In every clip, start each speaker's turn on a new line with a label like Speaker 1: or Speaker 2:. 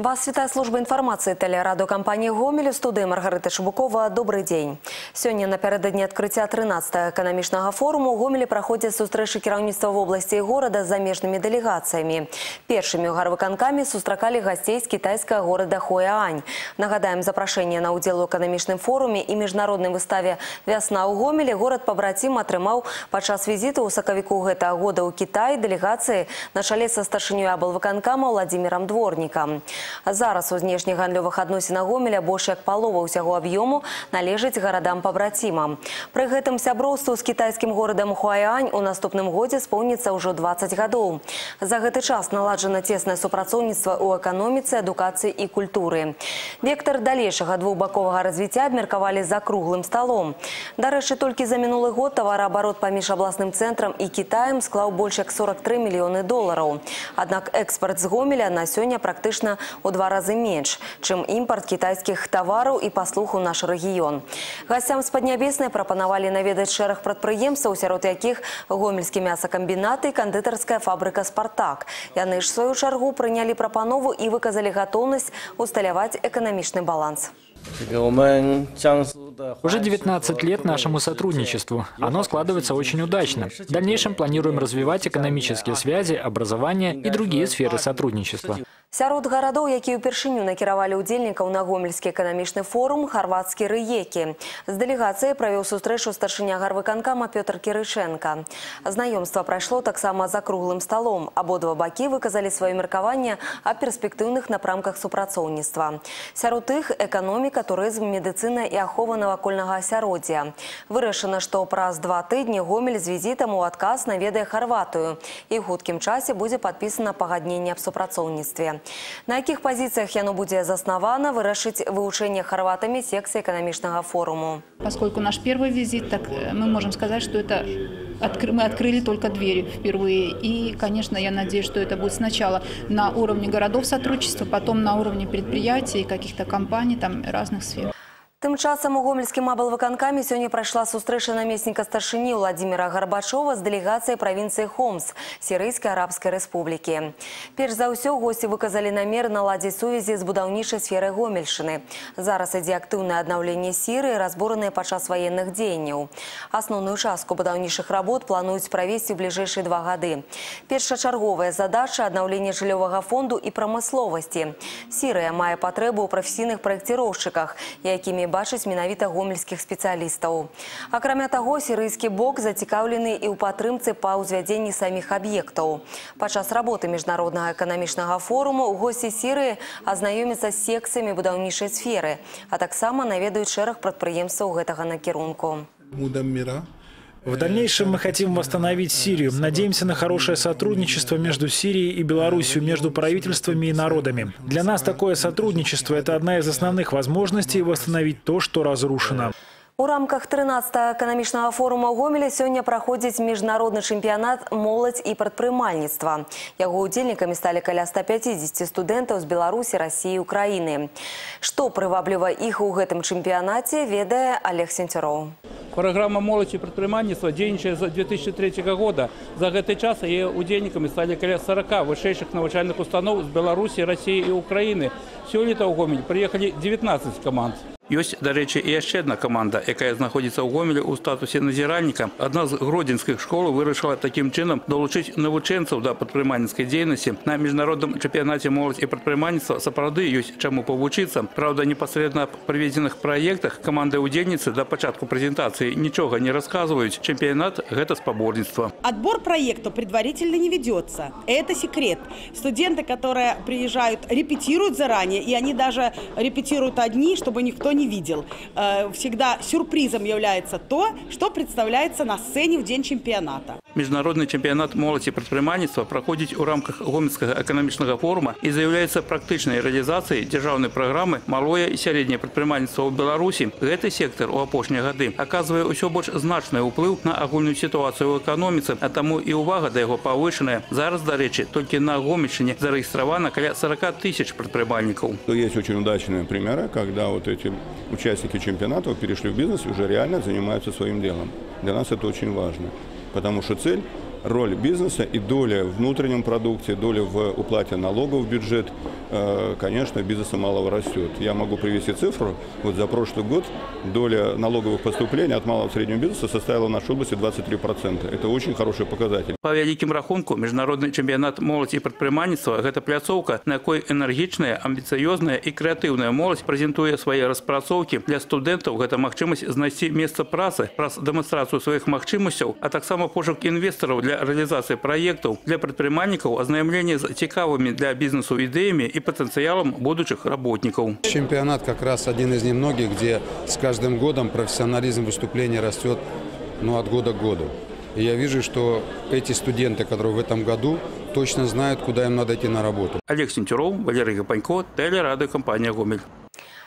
Speaker 1: Вас вітае служба інфармацыі тэлерадыокампаніі гомель у студыі Маргарыта Шабукова добрый дзень. Сёння напярэдадні адкрыцця 13 эканамічнага форуму ў гомелі праходзяць сустрэчы кіраўніцтва вобласці і горада з замежнымі дэлегацыямі. Першымі ў гарвыканкамі сустракалі гасцей з кітайскага горада Хояань. Нагадаем, запрашэнне на ўдзел у эканамічным форуме і міжнароднай выставе «Вясна ў гомелі» горад пабрацім атрымаў падчас візіту ў сакавіку гэтага года ў Кітай дэлегацыі на чале са старшынёй аблвыканкама Владзімірам Дворнікам. Зараз у знешнегандлёвых адносінах гомеля больш як палова ўсяго аб'ёму належыць гарадам-пабрацімам. Пры гэтым сяброўству з кітайскім горадам Хуаяань у наступным годзе споўніцца ўжо 20 гадоў. За гэты час наладжана цеснае супрацоўніцтва ў эканоміцы, адукацыі і культуры. Вектор далейшага двухбаковага развіцця абмеркавалі за круглым сталом. Дарэчы, толькі за мінулы год тавараабарот паміж абласным цэнтрам і Кітаем склаў больш як 43 мільёны долараў. Аднак экспарт з гомеля на сёння практычна у два разы менш, чым імпарт кітайскіх тавараў і паслуг у наш рэгіён. Гасцям з паднябеснай прапанавалі наведаць шэраг прадпрыемстваў, сярод якіх гомельскі мясакамбінат і кандытарская фабрыка «Спартак». Яны ж, в сваю чаргу, прынялі прапанову і выказалі гатоўнасць усталяваць эканамічны баланс.
Speaker 2: Уже 19 лет нашему сотрудничеству. Оно складывается очень удачно. В дальнейшем планируем развивать экономические связи, образование и другие сферы сотрудничества.
Speaker 1: Сярод гарадоў, якія ўпершыню накіравалі ўдзельнікаў на гомельскі эканамічны форум харвацкі рыекі. З дэлегацыяй правёў сустрэчу старшыня гарвыканкама Пётр Кірышенко. Знаёмства прайшло таксама за круглым сталом. Абодва бакі выказалі сваё меркаванне аб перспектыўных напрамках супрацоўніцтва. Сярод іх эканоміка, турызм, медыцына і ахова навакольнага асяроддзя. Вырашана, што праз два тыдні гомель з візітам у адказ наведае Харватыю. І ў хуткім часе будзе падпісана пагадненне аб супрацоўніцтве. На якіх пазіцыях яно будзе заснавана, вырашыць вывучэнне харватамі секцыі эканамічнага форуму.
Speaker 3: Поскольку наш первый визит, так мы можем сказать, что это откры, мы открыли только двери впервые. И, конечно, я надеюсь, что это будет сначала на уровне городов сотрудничества, потом на уровне предприятий, каких-то компаний, там разных сфер.
Speaker 1: Тым часам у гомельскім аблвыканкамі сёння прайшла сустрэча намесніка старшыні Владимира Гарбачова з дэлегацыяй правінцыі Хомс сірыйскай арабскай рэспублікі. Перш за ўсё госці выказалі намер наладзіць сувязі з будаўнічай сферай гомельшыны. Зараз ідзе актыўнае аднаўленне сіры, разбораныя падчас ваенных дзеянняў. Асноўную частку будаўнічых работ плануюць правесці ў бліжэйшыя два гады. Першачарговая задача аднаўлення жыллёвага фонду і прамысловасці. Сірыя мае патрэбу ў прафесійных праекціроўшчыках, якімі бачыць менавіта гомельскіх спецыялістаў. Акрамя таго, сірыйскі бок зацікаўлены і ў падтрымцы па ўзвядзенні саміх аб'ектаў. Падчас работы міжнароднага эканамічнага форуму ў госці Сірыі азнаёмяцца з секцыямі будаўнічай сферы, а таксама наведаюць шэраг прадпрыемстваў гэтага накірунку.
Speaker 2: В дальнейшем мы хотим восстановить Сирию. Надеемся на хорошее сотрудничество между Сирией и Беларусью, между правительствами и народами. Для нас такое сотрудничество – это одна из основных возможностей восстановить то, что разрушено.
Speaker 1: У рамках 13 эканамічнага форума ў гомеле сёння праходзіць міжнародны чэмпіянат моладзь і прадпрымальніцтва. Яго удзельнікамі сталі каля 150 студэнтаў з Беларусі, Расіі і Украіны. Што прывабліва іх у гэтым чэмпіянаце, ведае Олег Сенцюроў.
Speaker 4: Программа «Молодь и предпринимательство» дзейнічае з 2003 года. За гэты час яе удзельнікамі сталі каля 40 вышэйшых навучальных устаноў з Беларусі, Расіі і Украіны. Сёлета ў Гомель прыехалі 19 каманд. Ёсць, дарэчы, і яшчэ адна каманда, якая знаходзіцца ў гомелі ў статусе назіральніка. Адна з гродзенскіх школ вырашыла такім чынам далучыць навучэнцаў да прадпрымальніцкай дзейнасці. На міжнародным чэмпіянаце моладзь і прадпрымальніцтва сапраўды ёсць чаму павучыцца. Праўда, непасрэдна аб праведзеных праектах каманды ўдзельніцы да пачатку прэзентацыі нічога не расказваюць. Чэмпіянат гэта спаборніцтва.
Speaker 5: Отбор проекта предварительно не ведется. Это секрет. Студенты, которые приезжают, репетируют заранее, и они даже репетируют одни, чтобы никто не видел. Э, Всегда сюрпризом является то, что представляется на сцене в день чемпионата.
Speaker 4: Міжнародны чэмпіянат моладзі прадпрымальніцтва праходзіць у рамках гомельскага эканамічнага форума і з'яўляецца практычнай рэалізацыяй дзяржаўнай праграмы малое і сярэдняе прадпрымальніцтва ў Беларусі. Гэты сектар у апошнія гады аказвае ўсё больш значны ўплыў на агульную сітуацыю ў эканоміцы, а таму і ўвага да яго павышаная. Зараз, дарэчы, толькі на Гомельшчыне зарэгістравана каля 40 тысяч прадпрымальнікаў.
Speaker 6: Есть очень удачные примеры, когда вот эти участники чемпионатов перешли в бизнес и уже реально занимаются своим делом. Для нас это очень важно, потому что цель роль бизнеса и доля в внутреннем продукте, доля в уплате налогов в бюджет, э, конечно, бизнеса малого растет. Я могу привести цифру. Вот за прошлый год доля налоговых поступлений от малого и среднего бизнеса составила в нашей области 23%. Это очень хороший показатель.
Speaker 4: Па вялікім рахунку міжнародны чэмпіянат моладзі і прадпрымальніцтва гэта пляцоўка, на якой энергічная, амбіцыёзная і крэатыўная моладзь прэзентуе свае распрацоўкі для студэнтаў. Гэта магчымасць знайсці месца працы праз дэманстрацыю сваіх магчымасцяў, а таксама пошук інвестараў для рэалізацыі праектаў для прадпрымальнікаў, азнаямленне з цікавымі для бізнесу ідэямі і патэнцыялам будучых работнікаў.
Speaker 7: Чемпионат как раз один из немногих, где с каждым годом профессионализм выступления растет ну, от года к году. И я вижу, что эти студенты, которые в этом году, точно знают, куда им надо идти на работу.
Speaker 4: Олег Сенцюроў, Валерый Гапанько, тэлерадыёкампанія Гомель.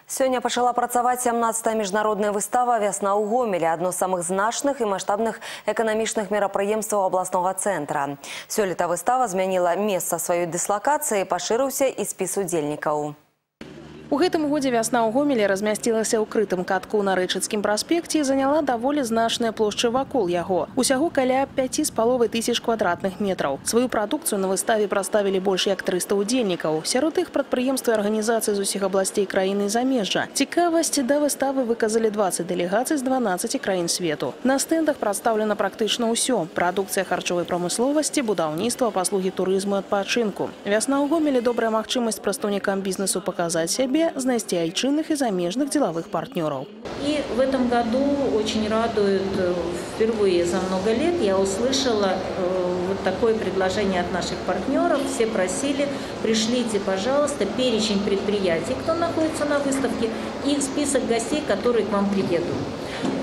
Speaker 1: Сёння пачала працаваць 17-та міжнародная выстава вясна ў гомелі адно з самых значных і маштабных эканамічных мерапрыемстваў абласнога цэнтра. Сёлета выстава змяніла месца сваёй дыслакацыі, пашырыўся і спіс удзельнікаў.
Speaker 8: У гэтым годзе вясна ў гомелі размясцілася ў крытым катку на рэчыцкім праспекце і заняла даволі значныя плошчы вакол яго. Усяго каля 5 з паловай тысяч квадратных метраў. Сваю прадукцыю на выставе прадставілі больш як 300 удзельнікаў. Сярод іх прадпрыемствы і арганізацыі з усіх абласцей краіны і замежжа. Цікавасць да выставы выказалі 20 дэлегацый з 12 краін свету. На стэндах прадстаўлена практычна ўсё. Прадукцыя харчовай прамысловасці, будаўніцтва, паслугі турызму і адпачынку. Вясна ў гомелі добрая магчымасць прадстаўнікам бізнесу паказаць сябе, знайсці айчынных і замежных деловых партнеров.
Speaker 9: И в этом году очень радует, э, впервые за много лет я услышала э, вот такое предложение от наших партнеров. Все просили, пришлите, пожалуйста, перечень предприятий, кто находится на выставке, и список гостей, которые к вам приедут.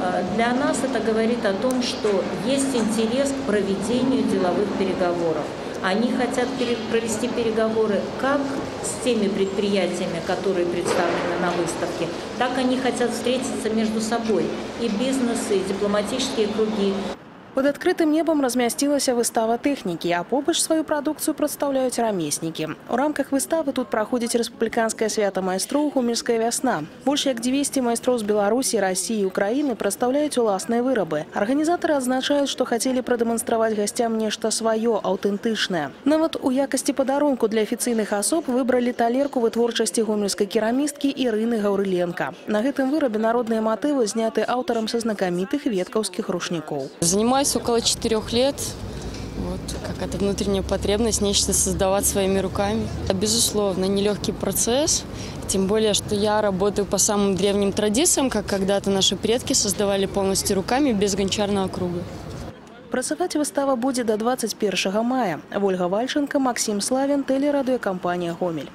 Speaker 9: Э, Для нас это говорит о том, что есть интерес к проведению деловых переговоров. Они хотят провести переговоры как с теми предприятиями, которые представлены на выставке, так они хотят встретиться между собой. И бизнес, и дипломатические круги,
Speaker 8: Под адкрытым небам размясцілася выстава тэхнікі, а побач сваю прадукцыю прадстаўляюць рамеснікі. У рамках выставы тут праходзіць рэспубліканскае свята майстроў гомельская вясна. Больш як 200 майстроў з Беларусі, Расіі і Украіны прадстаўляюць уласныя вырабы. Арганізатары адзначаюць, што хацелі прадэманстраваць гасцям нешта сваё, аўтэнтычнае. Нават у якасці падарунку для афіцыйных асоб выбралі талерку вытворчасці гомельскай керамісткі Ірыны Гаўрыленка. На гэтым вырабе народныя матывы зняты аўтарам са знакамітых веткаўскіх рушнікоў.
Speaker 10: Занимаюсь около четырех лет. Вот, какая-то внутренняя потребность нечто создавать своими руками. Безусловно, нелегкий процесс. Тем более, что я работаю по самым древним традициям, как когда-то наши предки создавали полностью руками без гончарного круга.
Speaker 8: Працаваць выстава будзе да 21 мая. Вольга Вальченко, Максим Славін, тэлерадыёкампанія «Гомель».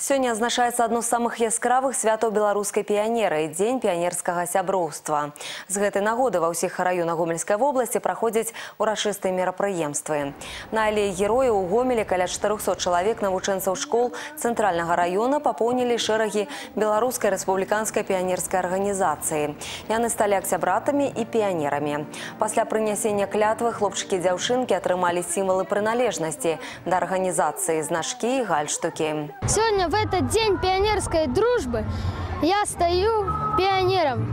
Speaker 1: Сёння азначаецца адно з самых яскравых святаў беларускай піянеры дзень піянерскага сяброўства. З гэтай нагоды ва ўсіх раёнах гомельскай вобласці праходзяць урачыстыя мерапрыемствы. На алеі герояў у гомелі каля 400 чалавек навучэнцаў школ цэнтральнага раёна папоўнілі шэрагі беларускай рэспубліканскай піянерскай арганізацыі. Яны сталі аксябратамі і піянерамі. Пасля прынясення клятвы хлопчыкі і дзяўчынкі атрымалі сімвалы прыналежнасці да арганізацыі значкі і гальштукі.
Speaker 11: Сегодня в этот день пионерской дружбы я стою пионером.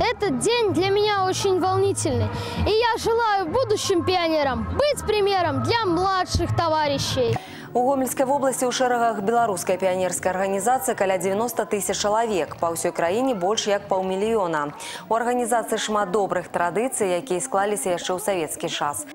Speaker 11: Этот день для меня очень волнительный. И я желаю будущим пионерам быть примером для младших товарищей.
Speaker 1: У гомельскай вобласці ў шэрагах беларускай піянерскай арганізацыі каля 90 тысяч чалавек. Па ўсёй краіне больш як паўмільёна. У арганізацыі шмат добрых традыцый, якія склаліся яшчэ ў савецкі час.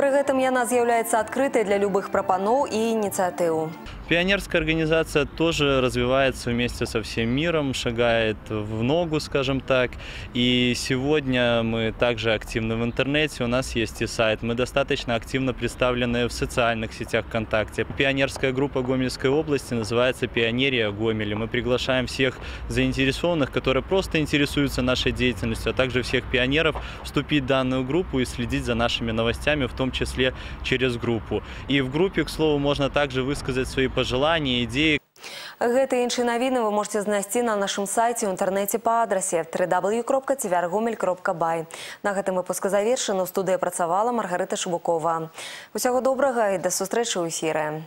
Speaker 1: Пры гэтым яна з'яўляецца адкрытай для любых прапаноў і ініцыятыў.
Speaker 12: Пионерская организация тоже развивается вместе со всем миром, шагает в ногу, скажем так. И сегодня мы также активны в интернете, у нас есть и сайт. Мы достаточно активно представлены в социальных сетях ВКонтакте. Пионерская группа Гомельской области называется «Пионерия Гомели». Мы приглашаем всех заинтересованных, которые просто интересуются нашей деятельностью, а также всех пионеров вступить в данную группу и следить за нашими новостями, в том числе через группу. И в группе, к слову, можно также высказать свои пожелания, идеи.
Speaker 1: Гэты і іншыя навіны вы можете знайсці на нашым сайце ў інтэрнэце па адрасе www.tvrgomель.бай. На гэтым выпуск завершаны. У студыі працавала Маргарыта Шубукова. Усяго добрага і да сустрэчы ў эфіры.